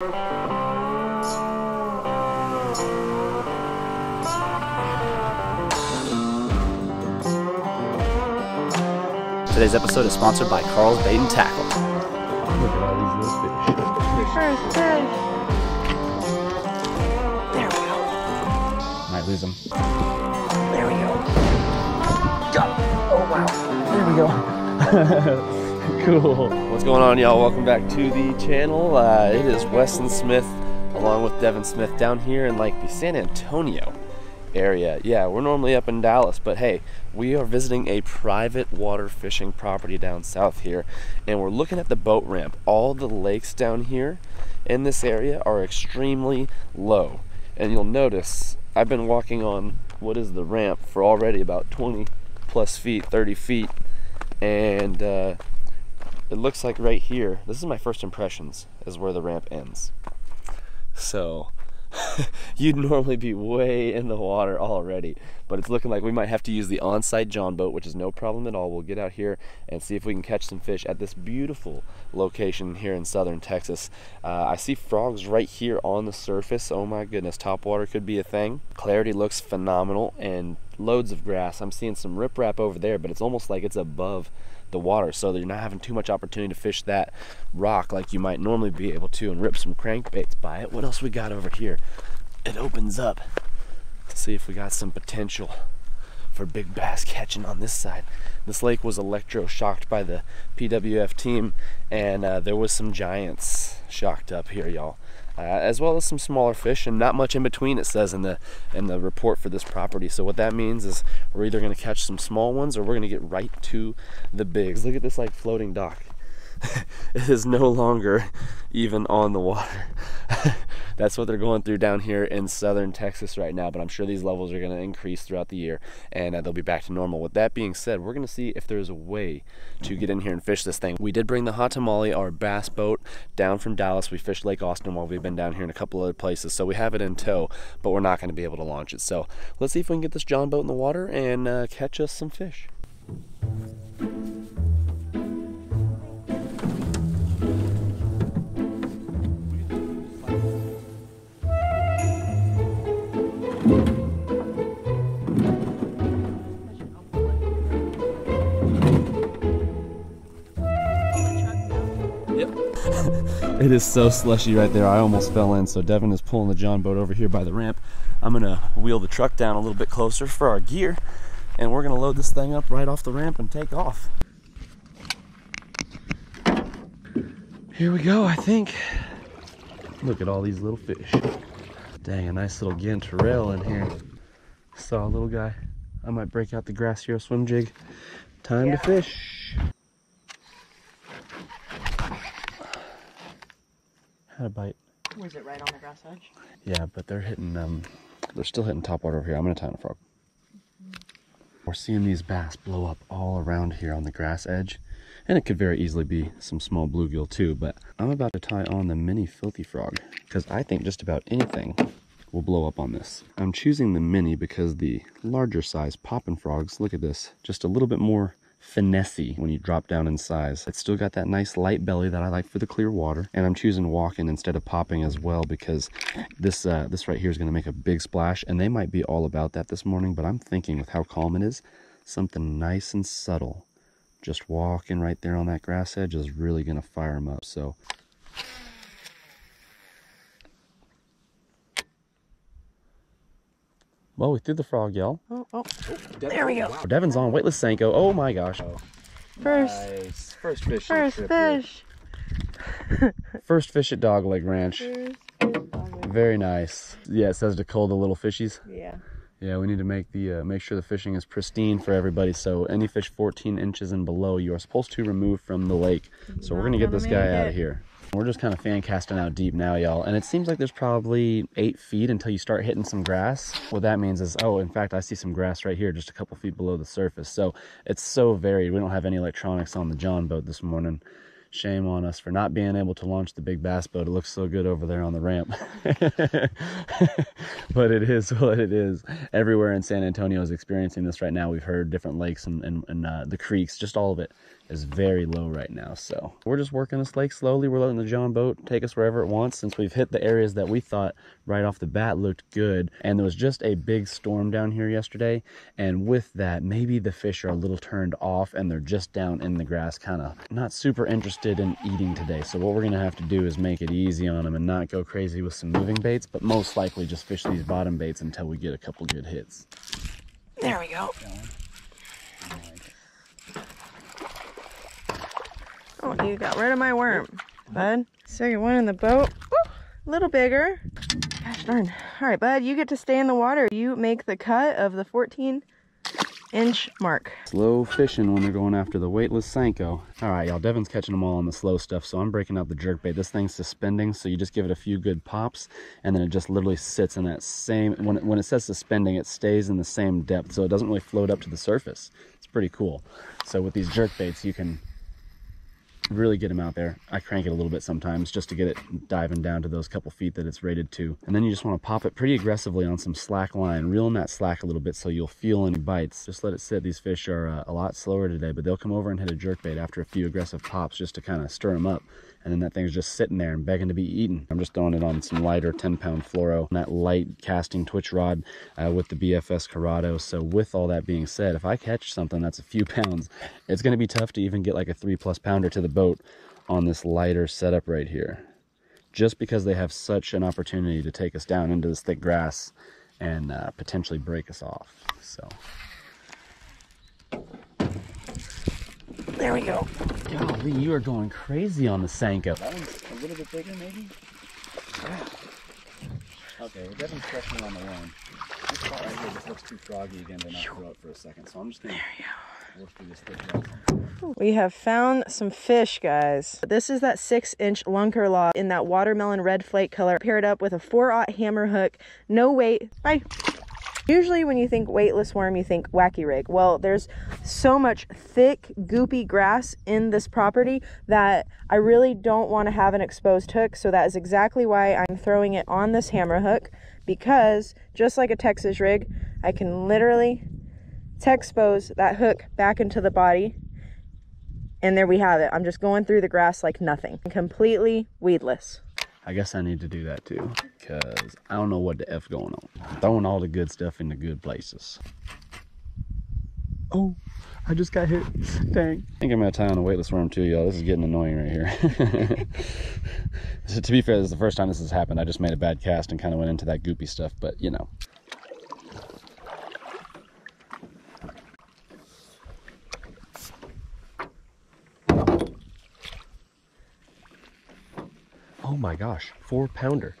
Today's episode is sponsored by Karl's Bait and Tackle. Look at all these little fish. First fish. There we go. Might lose them. There we go. Got. Oh wow. There we go. cool. What's going on, y'all? Welcome back to the channel. Uh, it is Westin Smith along with Devin Smith down here in like the San Antonio area. Yeah, we're normally up in Dallas, but hey, we are visiting a private water fishing property down south here, and we're looking at the boat ramp. All the lakes down here in this area are extremely low, and you'll notice I've been walking on what is the ramp for already about 20 plus feet, 30 feet, and uh, it looks like right here, this is my first impressions, is where the ramp ends. So you'd normally be way in the water already, but it's looking like we might have to use the on-site Jon boat, which is no problem at all. We'll get out here and see if we can catch some fish at this beautiful location here in southern Texas. Uh, I see frogs right here on the surface. Oh my goodness, top water could be a thing. Clarity looks phenomenal and loads of grass. I'm seeing some riprap over there, but it's almost like it's above the water so that you're not having too much opportunity to fish that rock like you might normally be able to and rip some crankbaits by it. What else we got over here? It opens up to see if we got some potential for big bass catching on this side. This lake was electro-shocked by the PWF team and uh, there was some giants shocked up here, y'all uh, as well as some smaller fish and not much in between it says in the in the report for this property. So what that means is we're either going to catch some small ones or we're going to get right to the bigs. Look at this like floating dock. It is no longer even on the water. That's what they're going through down here in southern Texas right now, but I'm sure these levels are going to increase throughout the year and uh, they'll be back to normal. With that being said, we're going to see if there's a way to get in here and fish this thing. We did bring the Hot Tamale, our bass boat, down from Dallas. We fished Lake Austin while we've been down here in a couple other places, so we have it in tow, but we're not going to be able to launch it. So let's see if we can get this Jon boat in the water and uh, catch us some fish. It is so slushy right there. I almost fell in. So Devin is pulling the Jon boat over here by the ramp. I'm gonna wheel the truck down a little bit closer for our gear and we're gonna load this thing up right off the ramp and take off. Here we go, I think. Look at all these little fish. Dang, a nice little gantarelle in here. Saw a little guy. I might break out the grass hero swim jig. Time yeah. to fish. Had a bite. Was it right on the grass edge? Yeah, but they're hitting, um, they're still hitting top water over here. I'm gonna tie on a frog. We're seeing these bass blow up all around here on the grass edge. And it could very easily be some small bluegill too, but I'm about to tie on the mini filthy frog because I think just about anything will blow up on this. I'm choosing the mini because the larger size poppin' frogs, look at this, just a little bit more finessey when you drop down in size. It's still got that nice light belly that I like for the clear water. And I'm choosing walking instead of popping as well because this uh, this right here is going to make a big splash. And they might be all about that this morning, but I'm thinking with how calm it is, something nice and subtle. Just walking right there on that grass edge is really going to fire them up. So Well, we threw the frog, y'all. Oh, oh. there we go. Devin's on weightless Senko. Oh my gosh. First. Nice. First fish. First fish. First fish at Dogleg Ranch. Very nice. Yeah, it says to cull the little fishies. Yeah. Yeah, we need to make the uh, make sure the fishing is pristine for everybody. So any fish 14 inches and below, you are supposed to remove from the lake. So we're gonna get this guy out of here. We're just kind of fan casting out deep now, y'all. And it seems like there's probably eight feet until you start hitting some grass. What that means is, oh, in fact, I see some grass right here, just a couple feet below the surface. So it's so varied. We don't have any electronics on the Jon boat this morning. Shame on us for not being able to launch the big bass boat. It looks so good over there on the ramp. but it is what it is. Everywhere in San Antonio is experiencing this right now. We've heard different lakes and, and, and uh, the creeks, just all of it is very low right now. So we're just working this lake slowly. We're letting the Jon boat take us wherever it wants since we've hit the areas that we thought right off the bat looked good. And there was just a big storm down here yesterday. And with that, maybe the fish are a little turned off and they're just down in the grass, kind of not super interested in eating today. So what we're gonna have to do is make it easy on them and not go crazy with some moving baits, but most likely just fish these bottom baits until we get a couple good hits. There we go. Oh, you got rid of my worm, bud. Second one in the boat. Woo, a little bigger. Gosh darn. All right, bud, you get to stay in the water. You make the cut of the 14 inch mark. Slow fishing when they're going after the weightless Senko. All right, y'all, Devin's catching them all on the slow stuff, so I'm breaking out the jerk bait. This thing's suspending, so you just give it a few good pops, and then it just literally sits in that same, when it, when it says suspending, it stays in the same depth, so it doesn't really float up to the surface. It's pretty cool. So with these jerk baits, you can really get them out there. I crank it a little bit sometimes just to get it diving down to those couple feet that it's rated to. And then you just want to pop it pretty aggressively on some slack line, reeling that slack a little bit so you'll feel any bites. Just let it sit. These fish are uh, a lot slower today, but they'll come over and hit a jerk bait after a few aggressive pops just to kind of stir them up. And then that thing's just sitting there and begging to be eaten. I'm just throwing it on some lighter 10 pound fluoro, that light casting twitch rod uh, with the BFS Curado. So with all that being said, if I catch something that's a few pounds, it's going to be tough to even get like a three plus pounder to the boat on this lighter setup right here just because they have such an opportunity to take us down into this thick grass and uh, potentially break us off so There we go. golly you are going crazy on the Senko. that one's a little bit bigger maybe Yeah. okay well, Devin's catching on the one this spot right here just looks too froggy again to not throw it for a second so I'm just gonna work through this thick grass We have found some fish, guys. This is that six inch Lunker Log in that watermelon red flake color, paired up with a 4-aught hammer hook, no weight. Bye. Usually when you think weightless worm, you think wacky rig. Well, there's so much thick, goopy grass in this property that I really don't want to have an exposed hook. So that is exactly why I'm throwing it on this hammer hook because just like a Texas rig, I can literally expose that hook back into the body and there we have it. I'm just going through the grass like nothing. Completely weedless. I guess I need to do that too, because I don't know what the F going on. I'm throwing all the good stuff in the good places. Oh, I just got hit. Dang. I think I'm gonna tie on a weightless worm too, y'all. This is getting annoying right here. so, to be fair, this is the first time this has happened. I just made a bad cast and kind of went into that goopy stuff, but you know. My gosh, four pounder.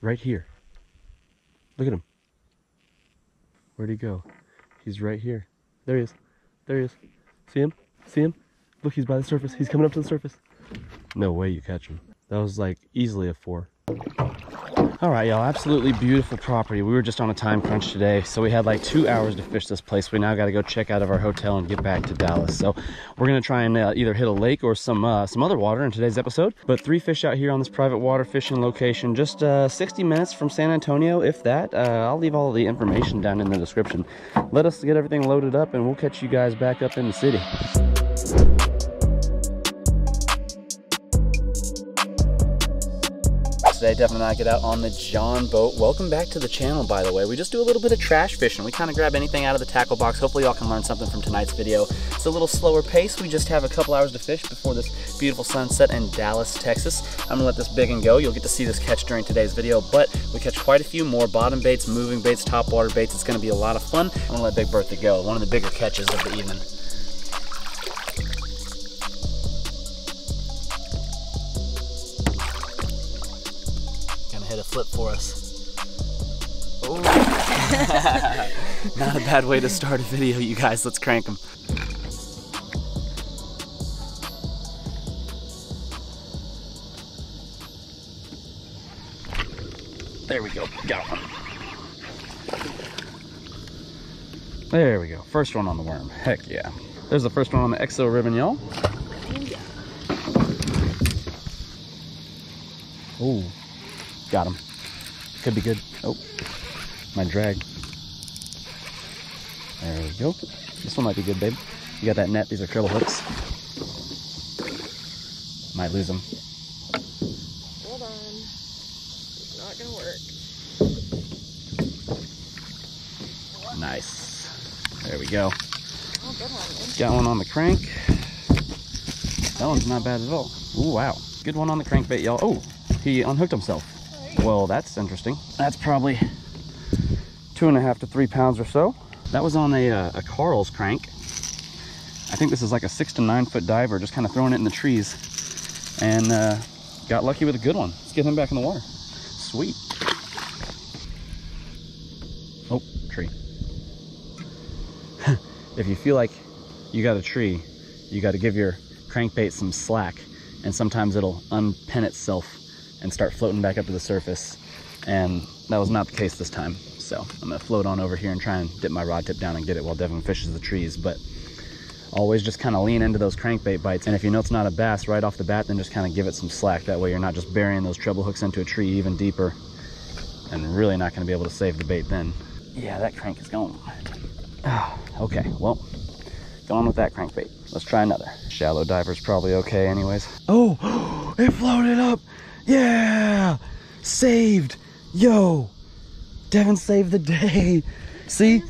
Right here. Look at him. Where'd he go? He's right here. There he is. There he is. See him? See him? Look, he's by the surface. He's coming up to the surface. No way you catch him. That was like easily a four. All right, y'all, absolutely beautiful property. We were just on a time crunch today, so we had like two hours to fish this place. We now got to go check out of our hotel and get back to Dallas. So we're gonna try and uh, either hit a lake or some uh, some other water in today's episode. But three fish out here on this private water fishing location, just uh, 60 minutes from San Antonio, if that. Uh, I'll leave all the information down in the description. Let us get everything loaded up, and we'll catch you guys back up in the city. Today, Devin and I get out on the Jon boat. Welcome back to the channel, by the way. We just do a little bit of trash fishing. We kind of grab anything out of the tackle box. Hopefully y'all can learn something from tonight's video. It's a little slower pace. We just have a couple hours to fish before this beautiful sunset in Dallas, Texas. I'm gonna let this big and go. You'll get to see this catch during today's video, but we catch quite a few more bottom baits, moving baits, top water baits. It's gonna be a lot of fun. I'm gonna let Big Bertha go. One of the bigger catches of the evening. Gonna hit a flip for us. Oh. Not a bad way to start a video, you guys. Let's crank them. There we go. Got one. There we go. First one on the worm. Heck yeah. There's the first one on the exo ribbon, y'all. Oh, got him. Could be good. Oh, my drag. There we go. This one might be good, babe. You got that net. These are treble hooks. Might lose them. Hold on. It's not gonna work. Nice. There we go. Oh, good one. Got one on the crank. That one's not bad at all. Ooh, wow. Good one on the crankbait, y'all. Oh, he unhooked himself. Well, that's interesting. That's probably two and a half to three pounds or so. That was on a, uh, a Karl's crank. I think this is like a six to nine foot diver, just kind of throwing it in the trees. And uh, got lucky with a good one. Let's get him back in the water. Sweet. Oh, tree. if you feel like you got a tree, you got to give your crankbait some slack and sometimes it'll unpin itself and start floating back up to the surface. And that was not the case this time. So I'm gonna float on over here and try and dip my rod tip down and get it while Devin fishes the trees. But always just kind of lean into those crankbait bites. And if you know it's not a bass right off the bat, then just kind of give it some slack. That way you're not just burying those treble hooks into a tree even deeper and really not gonna be able to save the bait then. Yeah, that crank is gone. Okay, well, going with that crankbait. Let's try another. Shallow diver's probably okay anyways. Oh, it floated up. Yeah, saved. Yo, Devin saved the day. See,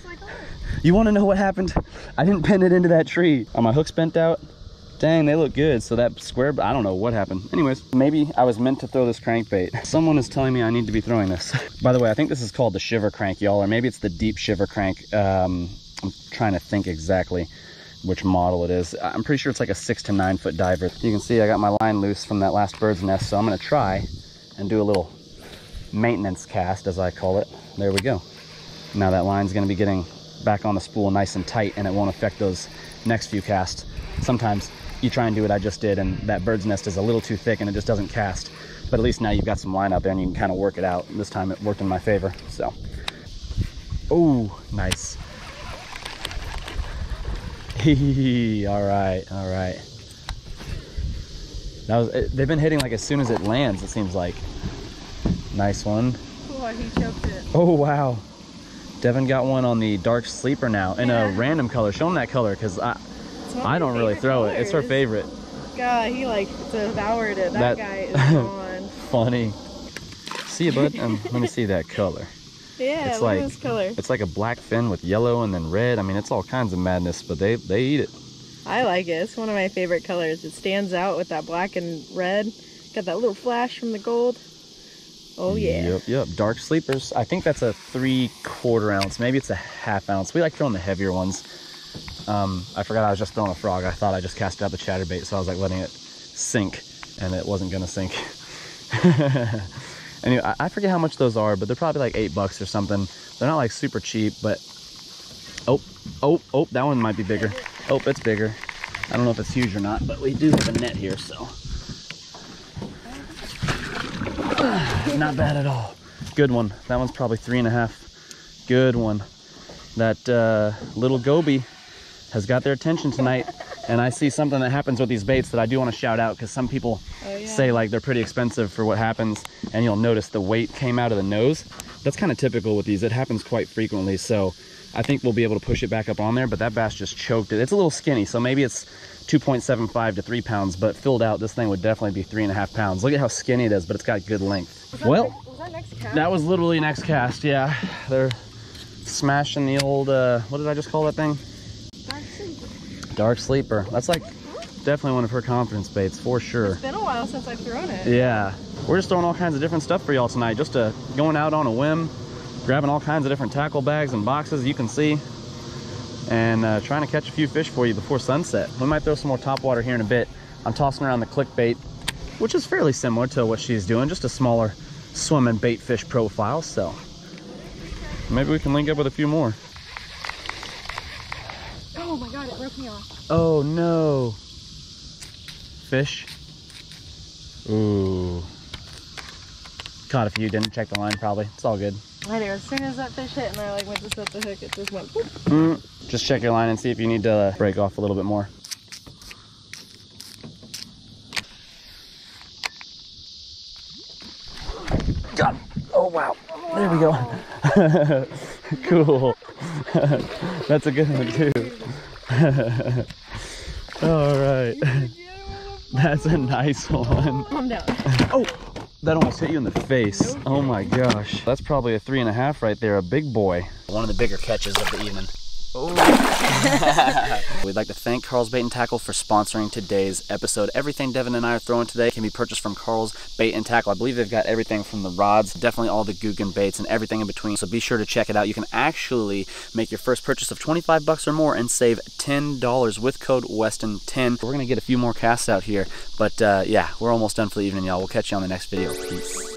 you want to know what happened? I didn't pin it into that tree. Are my hooks bent out? Dang, they look good. So that square, I don't know what happened. Anyways, maybe I was meant to throw this crankbait. Someone is telling me I need to be throwing this. By the way, I think this is called the shiver crank, y'all, or maybe it's the deep shiver crank. Um, I'm trying to think exactly which model it is. I'm pretty sure it's like a six to nine foot diver. You can see I got my line loose from that last bird's nest, so I'm gonna try and do a little maintenance cast, as I call it. There we go. Now that line's gonna be getting back on the spool nice and tight and it won't affect those next few casts. Sometimes you try and do what I just did and that bird's nest is a little too thick and it just doesn't cast. But at least now you've got some line out there and you can kind of work it out. This time it worked in my favor, so. Oh, nice. all right, all right. That was. It, they've been hitting like as soon as it lands. It seems like. Nice one. Oh, he choked it. Oh wow. Devin got one on the dark sleeper now in a random color. Show him that color because I It's one of I don't really throw it. It's her favorite. God, he like devoured it. That, That- guy is gone. Funny. See you, bud. Um, let me see that color. Yeah, It's like this color. it's like a black fin with yellow and then red. I mean, it's all kinds of madness, but they they eat it. I like it. It's one of my favorite colors. It stands out with that black and red. Got that little flash from the gold. Oh yeah. Yep, yep. Dark sleepers. I think that's a three quarter ounce. Maybe it's a half ounce. We like throwing the heavier ones. Um, I forgot I was just throwing a frog. I thought I just cast out the chatterbait, so I was like letting it sink, and it wasn't gonna sink. anyway, I, I forget how much those are, but they're probably like eight bucks or something. They're not like super cheap, but oh, oh, oh, that one might be bigger. Oh, it's bigger. I don't know if it's huge or not, but we do have a net here, so. Not bad at all. Good one. That one's probably three and a half. Good one. That uh, little goby has got their attention tonight. And I see something that happens with these baits that I do want to shout out because some people Oh, yeah. say like they're pretty expensive for what happens. And you'll notice the weight came out of the nose. That's kind of typical with these. It happens quite frequently. So I think we'll be able to push it back up on there. But that bass just choked it. It's a little skinny. So maybe it's 2.75 to 3 pounds. But filled out, this thing would definitely be three and a half pounds. Look at how skinny it is, but it's got good length. Well, was that next cat? that was literally next cast, yeah. They're smashing the old, uh, what did I just call that thing? Dark Sleeper. That's like definitely one of her confidence baits, for sure. It's been a while since I've thrown it. Yeah. We're just throwing all kinds of different stuff for y'all tonight. Just uh, going out on a whim, grabbing all kinds of different tackle bags and boxes you can see, and uh, trying to catch a few fish for you before sunset. We might throw some more top water here in a bit. I'm tossing around the clickbait, which is fairly similar to what she's doing, just a smaller swim and bait fish profile. So maybe we can link up with a few more. Oh my god, it broke me off. Oh no. Fish. Ooh. Caught a few, didn't check the line probably. It's all good. I know, as soon as that fish hit and I like went to set the hook, it just went. Mm, just check your line and see if you need to uh, break off a little bit more. Got him. Oh wow. There we go. cool. That's a good one too. All right. That's a nice one. Calm down. Oh, that almost hit you in the face. Oh my gosh. That's probably a three and a half right there, a big boy. One of the bigger catches of the evening. We'd like to thank Karl's Bait and Tackle for sponsoring today's episode. Everything Devin and I are throwing today can be purchased from Karl's Bait and Tackle. I believe they've got everything from the rods, definitely all the Googan baits and everything in between. So be sure to check it out. You can actually make your first purchase of 25 bucks or more and save $10 with code WESTIN10. We're gonna get a few more casts out here, but uh, yeah, we're almost done for the evening, y'all. We'll catch you on the next video. Peace.